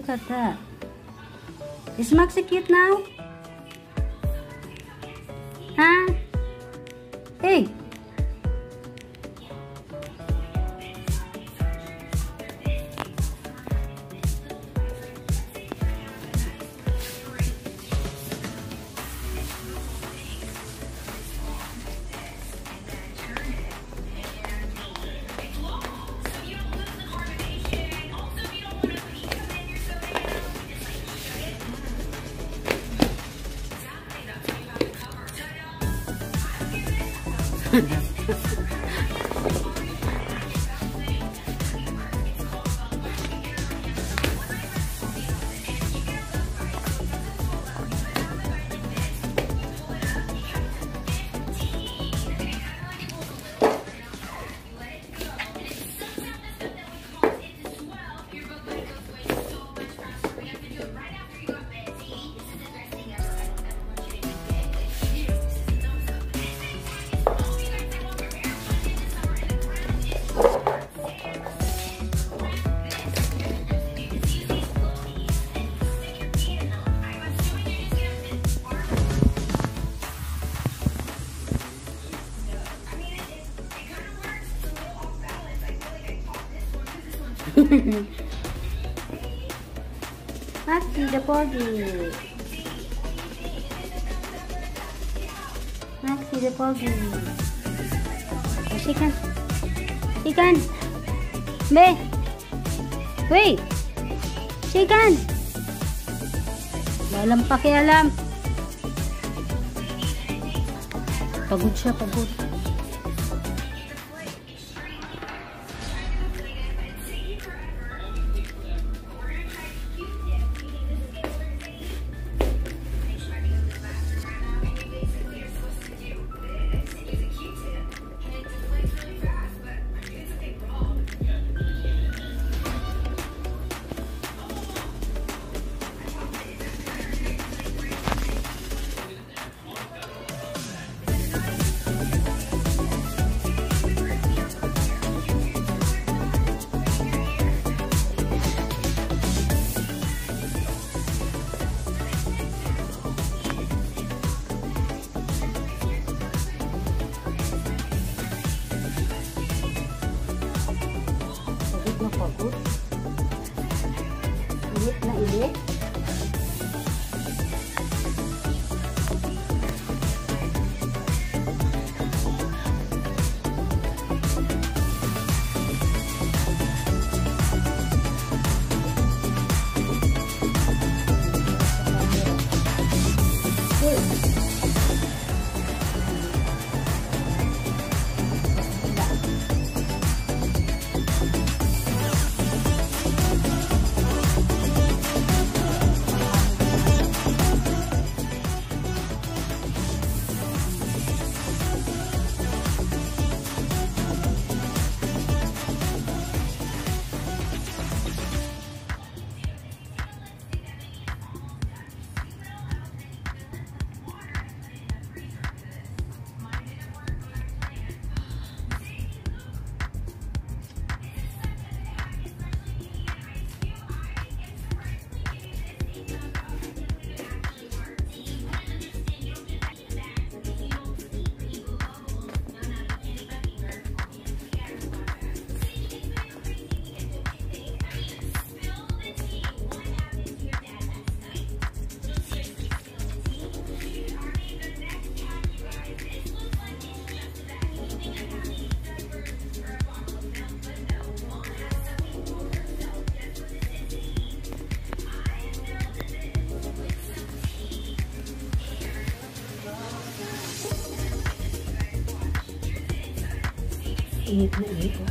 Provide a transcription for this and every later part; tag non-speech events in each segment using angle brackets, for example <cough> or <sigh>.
Look at that. Is Maxi cute now? Mati the porgy. Mati the porgy. Ikan. Ikan. Be. Wait. Dalam pakai alam. Pagod siya, pagod. Pagod na pagod. Init init. Na oh.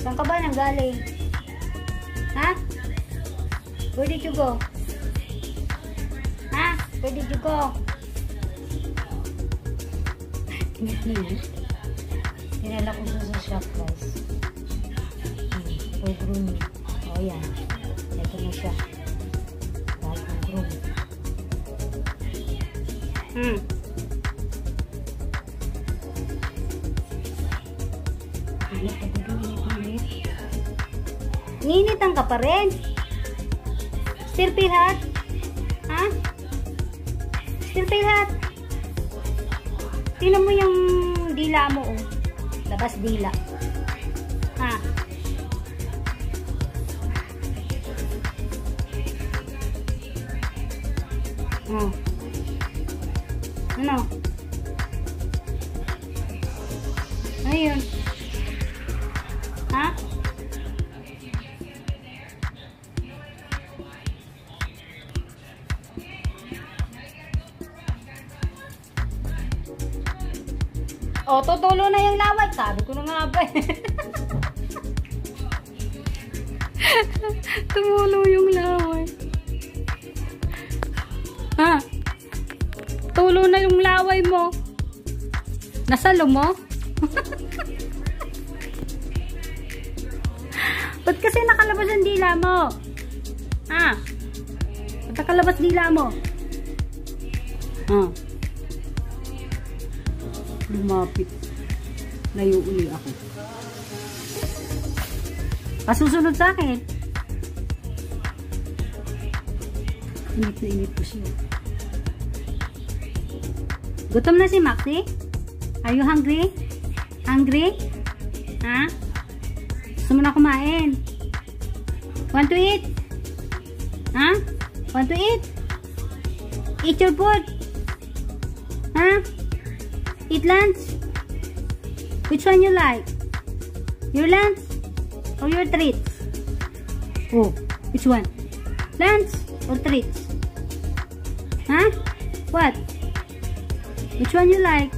Saan ka ba nanggaling? Ha? Where did you go? Ha? Where did you go? Init na init. Tinala ko sa shop, guys. Hmm, for grooming. O, yan. Ito na siya. Bagong groom. Hmm. Nagkukulitan ka pa rin. Feel hot? Ha? Feel hot? Tingnan mo yung dila mo, oh. Labas dila. Ha? Oh. O, tutulo na yung laway. Sabi ko na nga ba eh. <laughs> Tumulo yung laway. Ha? Tulo na yung laway mo. Nasalo mo? <laughs> Ba't kasi nakalabas ang dila mo? Ha? Ba't nakalabas dila mo? Ha? Lumapit. Layo uli ako. Pasusunod sa akin. Init na init po siya. Gutom na si Maxi? Are you hungry? Hungry? Ha? Gusto na kumain? Want to eat? Ha? Want to eat? Eat your food? Ha? Eat lunch? Which one you like? Your lunch? Or your treats? Oh, which one? Lunch or treats? Huh? What? Which one you like?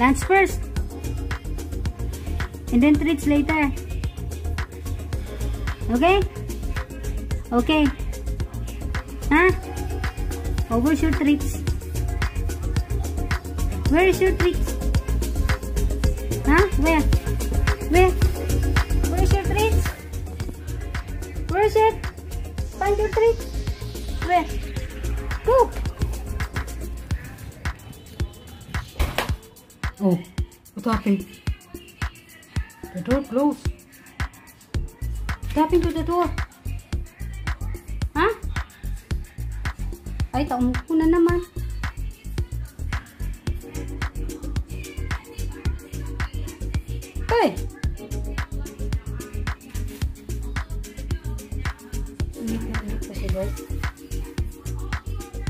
Lunch first. And then treats later. Okay? Okay. Huh? Oh, where's your treats? Where is your treats? Huh? Where? Where? Where's your treats? Where's it? Find your treats. Where? Go! Oh, what happened? The door closed. What happened to the door? Ha? Ay, taong ko na naman. Guys.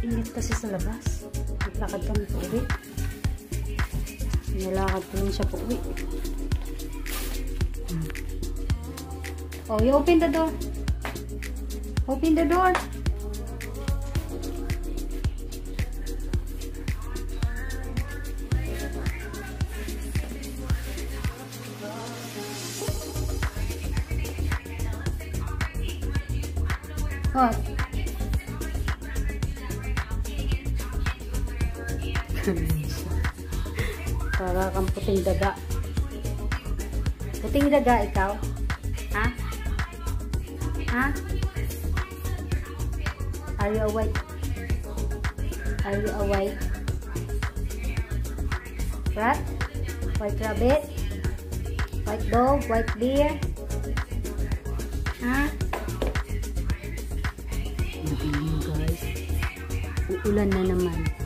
Init kasi sa labas. Naglakad kami po uwi. Nalakad ko lang siya po uwi. Hmm. Oh, you open the door. Open the door. What? Para kang puting daga. Puting daga ikaw? Ha? Ha? Are you awake? Are you awake? Rat? White rabbit? White dog? White bear? Ha? Madilim guys. Uulan na naman.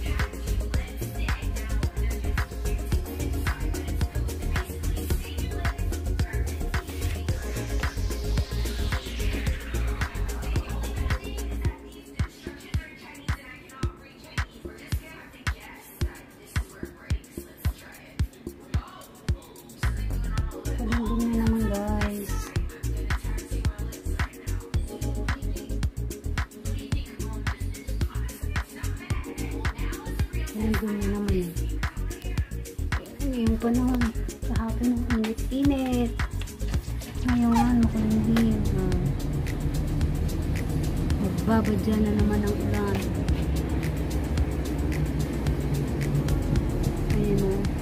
Naman. Kahapon ng init-init. Ngayon, makulimlim. Ah. Magbabadya na naman ang ulan. Ayan o. Alam,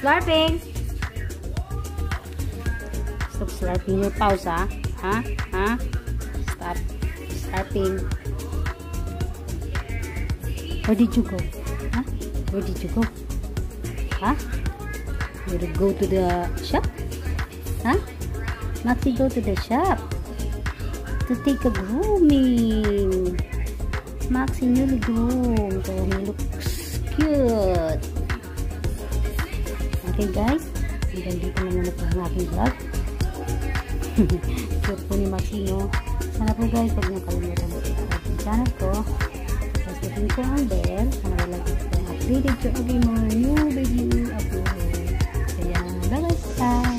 slurping. Stop slurping. Your pause, ha? Ha? Ha? Stop slurping. Where did you go? Huh? Where did you go? Huh? You to go to the shop? Huh? Maxi go to the shop to take a grooming. Maxi newly groomed. Oh, he looks cute. Okay guys, hanggang dito na muna po ang aking vlog. <laughs> Sure po ni Maxino. Sana po guys, huwag niyong kalimutan mo ito sa aking channel ko. Press the click ang bell para lalagay po ang updated to every more new video upload. Kaya, bye guys!